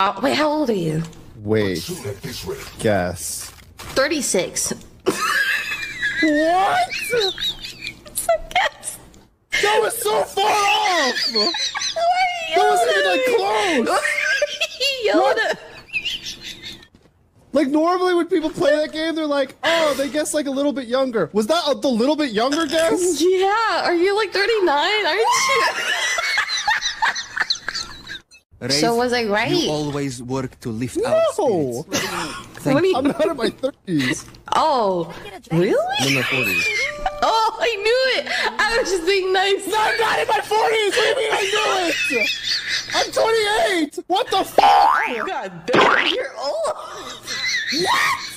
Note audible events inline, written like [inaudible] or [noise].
Uh, wait, how old are you? Wait, guess. 36. What? It's a guess. That was so far off! [laughs] That wasn't even like close! Yoda. Like normally when people play that game, they're like, oh, they guess like a little bit younger. Was that a, the little bit younger guess? [laughs] Yeah, are you like 39? Aren't you? Rafe, So was I right? You always work to lift out No! spirits. What you- I'm not in my 30s. Oh, really? I'm in my 40s. Oh, I knew it. I was just being nice. No, I'm not in my 40s! What do you mean I knew it? I'm 28! What the fuck? God damn, you're old. What?